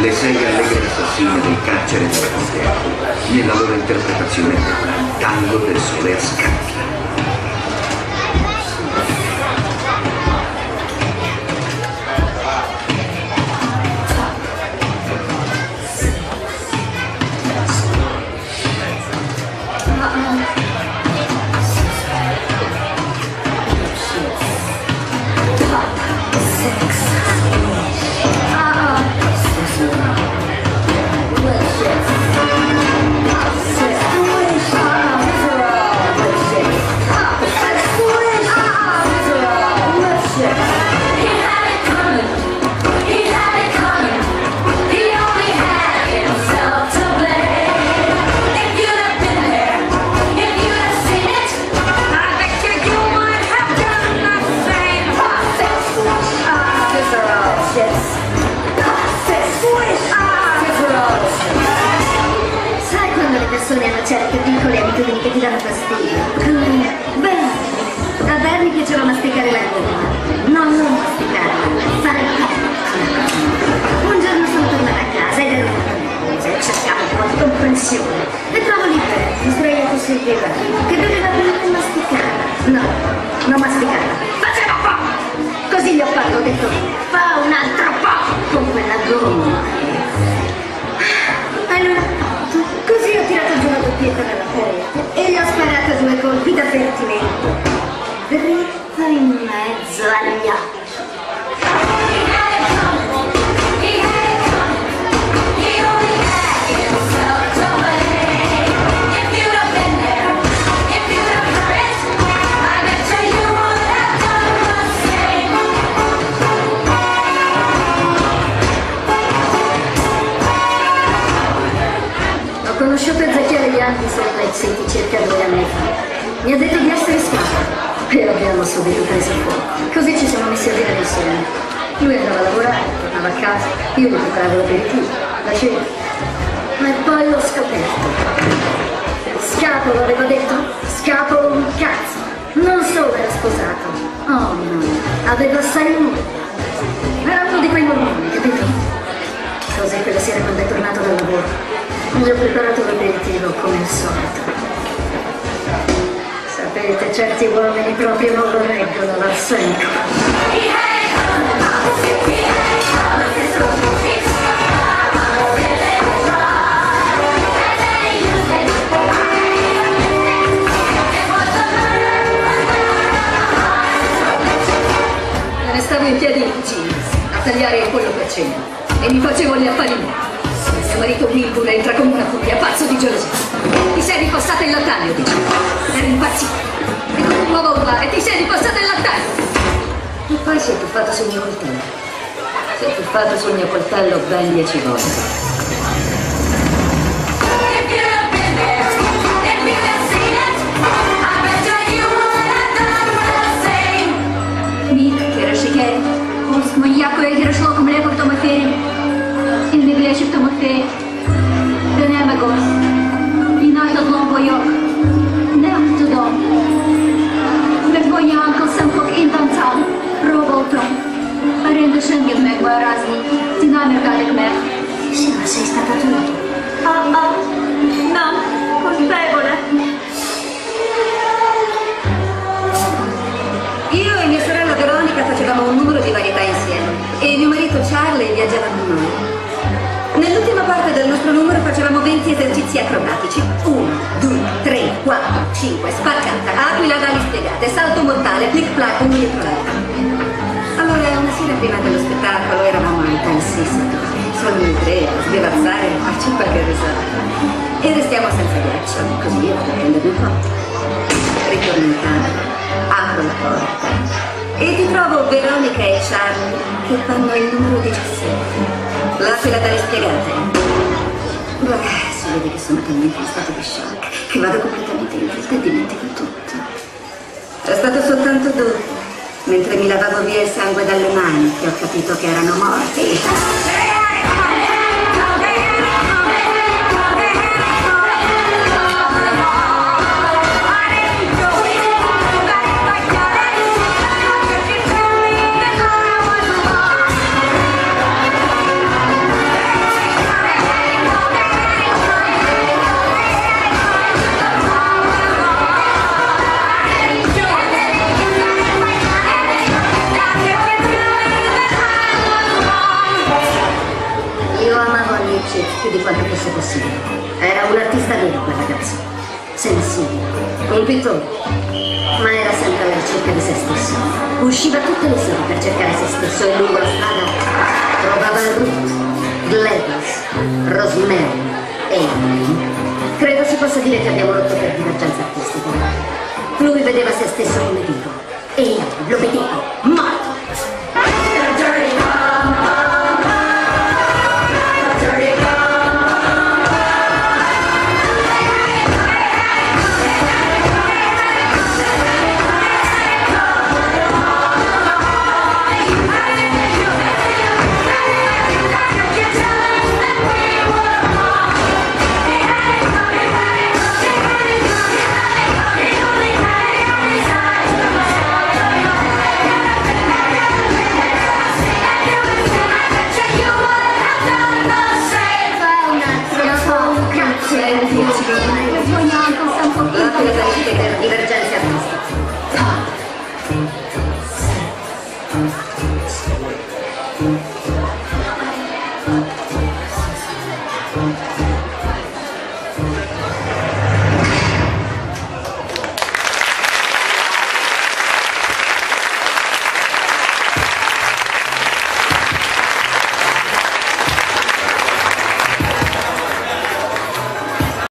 le sei allegre assassine del carcere della contea, nella loro interpretazione del tango del sole a scacchi. Danno fastidio? Beh, a Bernie piaceva masticare la gomma. No, non masticarla, fare po'. Un giorno sono tornata a casa ed ero confusa e cercavo un po' di comprensione. E trovo lì Bernie, sdraiato sul divano, che doveva prima masticarla. No, non masticarla. Faceva po'! Così gli ho fatto, ho detto, fa un altro po' con quella gomma. Allora, così ho tirato giù la doppietta dalla parete e gli ho sparato due colpi d'avvertimento. Dritto in mezzo agli occhi. Ho conosciuto Ezechiele Bianchi Salt Lake City circa due anni fa. Mi ha detto di essere squadra e abbiamo subito preso fuoco. Così ci siamo messi a vivere insieme. Lui andava a lavorare, tornava a casa, io mi preparavo l'aperitivo, la cena. E poi l'ho scoperto. Scapolo, avevo detto? Scapolo un cazzo. Non solo era sposato. Oh no, aveva sei mogli. Era uno di quei mormoni, capito? Così quella sera quando è tornato dal lavoro gli ho preparato l'aperitivo come al solito. Sapete, certi uomini proprio non lo reggono l'arsenico. Me ne stavo in piedi jeans a tagliare pollo per cena e mi facevo gli affari miei Mio marito Wilbur entra come una furia, pazzo di gelosia. Ti sei ripostata il lattaio, dice. Ero impazzito. E con un nuovo urlare, ti sei ripostata il lattaio. E poi si è tuffato sul mio coltello. Si è tuffato sul mio coltello ben dieci volte. Миг, Кирашикері, ось моякою гірошлоком млеко в Томофеї. І не İndi birleşikdimizi dönemegos. İnaşadlığım boyu. Ne yaptıdım? Begonya ankılsın kok indantan. Roboltum. Arenda şengilmek ve arazni. Dinamirgalikmek. Şila şeysta tatuyum. Aa, nam, kostai colpevole. Io e mia sorella Veronica facevamo un numero di varietà insieme e mio marito Charlie viaggiava con noi. Parte del nostro numero facevamo 20 esercizi acrobatici. 1, 2, 3, 4, 5, spaccata, aquila d'ali spiegate, salto mortale, plic plac, uno dietro l'altro. Allora, una sera prima dello spettacolo eravamo intensissimi. Solo noi tre a sbevazzare e farci qualche risata. E restiamo senza ghiaccio, così io a prendermi un po'. Ritorno in camera, apro la porta e ti trovo Veronica e Charlie che fanno il numero 17. L'aquila dalle spiegate. Beh, si vede che sono talmente in stato di shock che vado completamente in testa e dimentico tutto. È stato soltanto dopo, mentre mi lavavo via il sangue dalle mani, che ho capito che erano morti. Straniero quel ragazzo. Sensibile, un pittore, ma era sempre alla ricerca di se stesso. Usciva tutte le sere per cercare se stesso e lungo la strada trovava Ruth, Gladys, Rosemary e Amy. Credo si possa dire che abbiamo rotto per divergenza artistica. Lui vedeva se stesso come Dio e io lo vedevo